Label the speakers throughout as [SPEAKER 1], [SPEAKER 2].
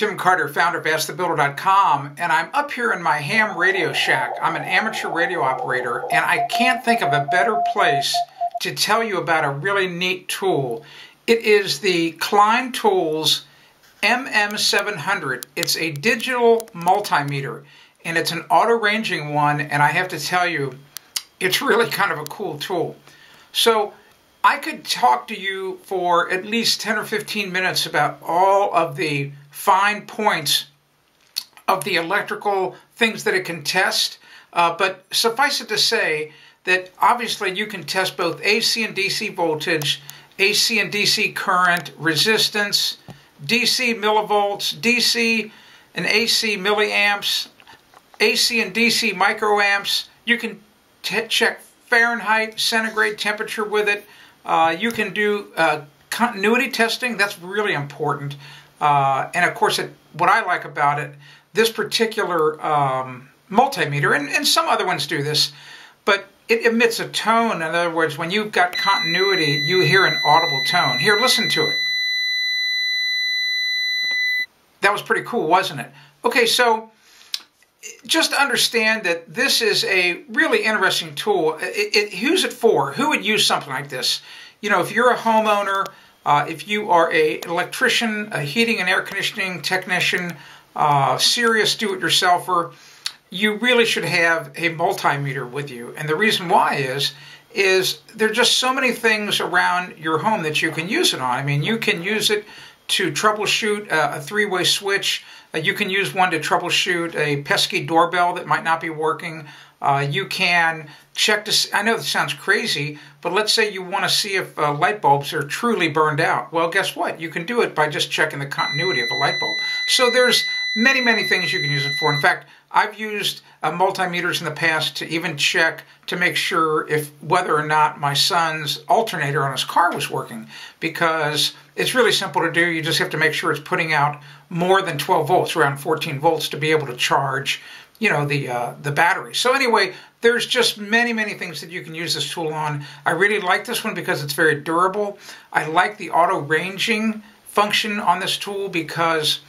[SPEAKER 1] Tim Carter, founder of AskTheBuilder.com, and I'm up here in my ham radio shack. I'm an amateur radio operator, and I can't think of a better place to tell you about a really neat tool. It is the Klein Tools MM700. It's a digital multimeter, and it's an auto-ranging one, and I have to tell you, it's really kind of a cool tool. So I could talk to you for at least 10 or 15 minutes about all of the fine points of the electrical things that it can test. Uh, but suffice it to say that obviously you can test both AC and DC voltage, AC and DC current, resistance, DC millivolts, DC and AC milliamps, AC and DC microamps. You can check Fahrenheit, centigrade temperature with it. Uh, you can do uh, continuity testing. That's really important. Uh, and of course, it, what I like about it, this particular um, multimeter, and, and some other ones do this, but it emits a tone. In other words, when you've got continuity, you hear an audible tone. Here, listen to it. That was pretty cool, wasn't it? Okay, so just understand that this is a really interesting tool. It, it, who's it for? Who would use something like this? You know, if you're a homeowner, uh, if you are a electrician, a heating and air conditioning technician, uh, serious do-it-yourselfer, you really should have a multimeter with you. And the reason why is, is there are just so many things around your home that you can use it on. I mean, you can use it to troubleshoot a, a three-way switch. Uh, you can use one to troubleshoot a pesky doorbell that might not be working. Uh, you can check to. I know this sounds crazy, but let's say you want to see if uh, light bulbs are truly burned out. Well, guess what? You can do it by just checking the continuity of a light bulb. So there's many, many things you can use it for. In fact, I've used uh, multimeters in the past to even check to make sure if whether or not my son's alternator on his car was working because it's really simple to do. You just have to make sure it's putting out more than 12 volts, around 14 volts, to be able to charge, you know, the uh, the battery. So anyway, there's just many, many things that you can use this tool on. I really like this one because it's very durable. I like the auto ranging function on this tool because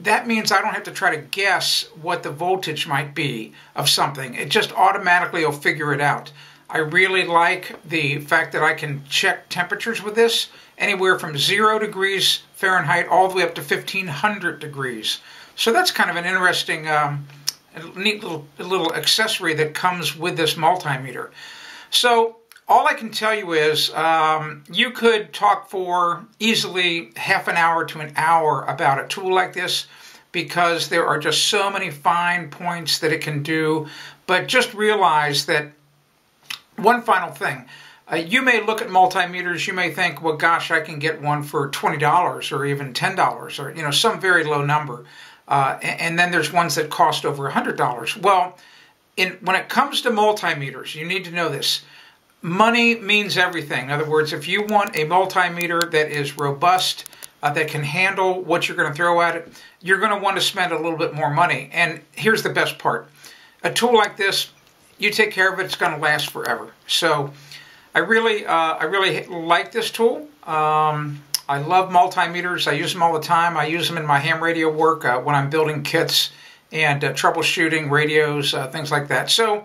[SPEAKER 1] that means I don't have to try to guess what the voltage might be of something. It just automatically will figure it out. I really like the fact that I can check temperatures with this anywhere from 0 degrees Fahrenheit all the way up to 1500 degrees. So that's kind of an interesting, um, neat little, little accessory that comes with this multimeter. So all I can tell you is um, you could talk for easily half an hour to an hour about a tool like this because there are just so many fine points that it can do. But just realize that one final thing. Uh, you may look at multimeters, you may think, well, gosh, I can get one for $20 or even $10 or, you know, some very low number. Uh, and, and then there's ones that cost over $100. Well, in, when it comes to multimeters, you need to know this money means everything. In other words, if you want a multimeter that is robust, uh, that can handle what you're going to throw at it, you're going to want to spend a little bit more money. And here's the best part. A tool like this, you take care of it, it's going to last forever. So I really, uh, I really like this tool. Um, I love multimeters. I use them all the time. I use them in my ham radio work uh, when I'm building kits and uh, troubleshooting radios, uh, things like that. So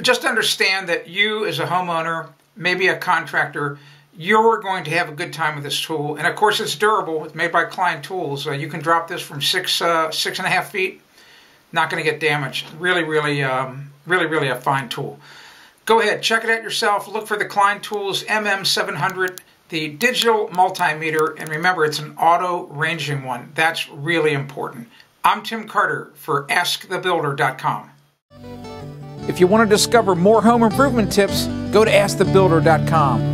[SPEAKER 1] just understand that you as a homeowner, maybe a contractor, you're going to have a good time with this tool. And of course, it's durable. It's made by Klein Tools. Uh, you can drop this from six, uh, six and a half feet. Not going to get damaged. Really, really, um, really, really a fine tool. Go ahead, check it out yourself. Look for the Klein Tools MM700, the digital multimeter. And remember, it's an auto ranging one. That's really important. I'm Tim Carter for AskTheBuilder.com.
[SPEAKER 2] If you want to discover more home improvement tips, go to AskTheBuilder.com.